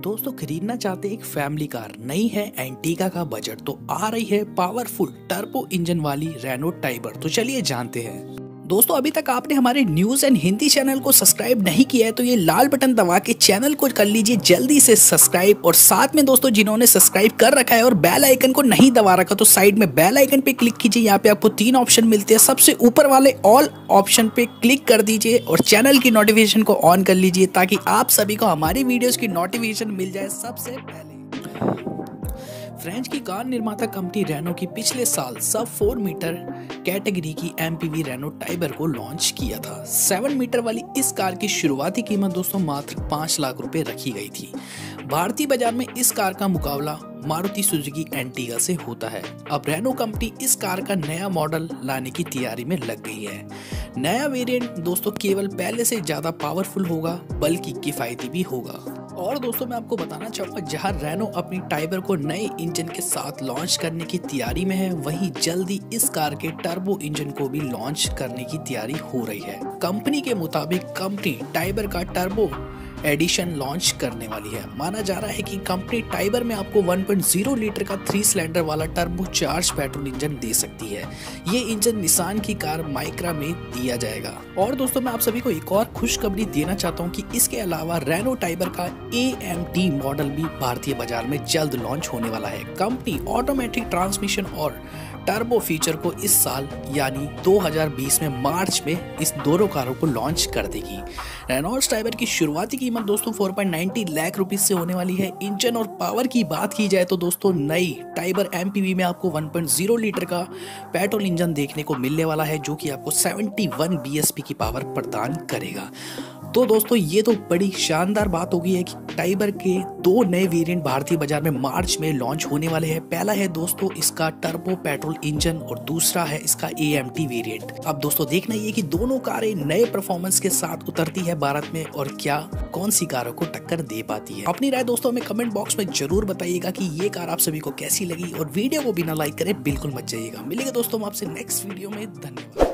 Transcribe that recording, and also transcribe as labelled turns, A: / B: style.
A: दोस्तों, खरीदना चाहते एक फैमिली कार नई है एंटीका का बजट तो आ रही है पावरफुल टर्बो इंजन वाली रेनो टाइबर तो चलिए जानते हैं। दोस्तों, अभी तक आपने हमारे न्यूज़ एंड हिंदी चैनल को सब्सक्राइब नहीं किया है तो ये लाल बटन दबा के चैनल को कर लीजिए, जल्दी से सब्सक्राइब। और साथ में दोस्तों, जिन्होंने सब्सक्राइब कर रखा है और बेल आइकन को नहीं दबा रखा तो साइड में बेल आइकन पे क्लिक कीजिए। यहाँ पे आपको तीन ऑप्शन मिलते हैं। सबसे ऊपर वाले ऑल ऑप्शन पे क्लिक कर दीजिए और चैनल की नोटिफिकेशन को ऑन कर लीजिए, ताकि आप सभी को हमारी वीडियोज़ की नोटिफिकेशन मिल जाए सबसे पहले। फ्रेंच की कार निर्माता कंपनी रेनो की पिछले साल सब फोर मीटर कैटेगरी की एम पी रेनो टाइबर को लॉन्च किया था। सेवन मीटर वाली इस कार की शुरुआती कीमत दोस्तों मात्र पाँच लाख रुपए रखी गई थी। भारतीय बाज़ार में इस कार का मुकाबला मारुति सुजुकी एंटीगा से होता है। अब रेनो कंपनी इस कार का नया मॉडल लाने की तैयारी में लग गई है। नया वेरिएंट दोस्तों केवल पहले से ज़्यादा पावरफुल होगा, बल्कि किफायती भी होगा। और दोस्तों मैं आपको बताना चाहूँगा, जहाँ रेनो अपनी टाइबर को नए इंजन के साथ लॉन्च करने की तैयारी में है, वहीं जल्दी इस कार के टर्बो इंजन को भी लॉन्च करने की तैयारी हो रही है। कंपनी के मुताबिक कंपनी टाइबर का टर्बो एडिशन लॉन्च करने वाली है। माना जा रहा है कि कंपनी टाइबर में आपको 1.0 लीटर का थ्री सिलेंडर वाला टर्बो चार्ज पेट्रोल इंजन दे सकती है। ये इंजन निशान की कार माइक्रा में दिया जाएगा। और दोस्तों, मैं आप सभी को एक और खुशखबरी देना चाहता हूँ कि इसके अलावा रेनो टाइबर का एएमटी मॉडल भी भारतीय बाज़ार में जल्द लॉन्च होने वाला है। कंपनी ऑटोमेटिक ट्रांसमिशन और टर्बो फीचर को इस साल, यानी 2020 में मार्च में इस दोनों कारों को लॉन्च कर देगी। रेनॉल्ड्स टाइबर की शुरुआती कीमत दोस्तों 4.90 लाख रुपीस से होने वाली है। इंजन और पावर की बात की जाए तो दोस्तों नई टाइबर एम में आपको 1.0 लीटर का पेट्रोल इंजन देखने को मिलने वाला है, जो कि आपको 71 बीएसपी की पावर प्रदान करेगा। तो दोस्तों, ये तो बड़ी शानदार बात हो गई है कि टाइबर के दो नए वेरिएंट भारतीय बाज़ार में मार्च में लॉन्च होने वाले हैं। पहला है दोस्तों, इसका टर्बो पेट्रोल इंजन और दूसरा है इसका ए एम टी वेरियंट अब दोस्तों, देखना ये कि दोनों कारें नए परफॉर्मेंस के साथ उतरती है भारत में और क्या कौन सी कारों को टक्कर दे पाती है। अपनी राय दोस्तों, हमें कमेंट बॉक्स में ज़रूर बताइएगा कि ये कार आप सभी को कैसी लगी और वीडियो को बिना लाइक करे, बिल्कुल मत जाइएगा। मिलेगा दोस्तों आपसे नेक्स्ट वीडियो में, धन्यवाद।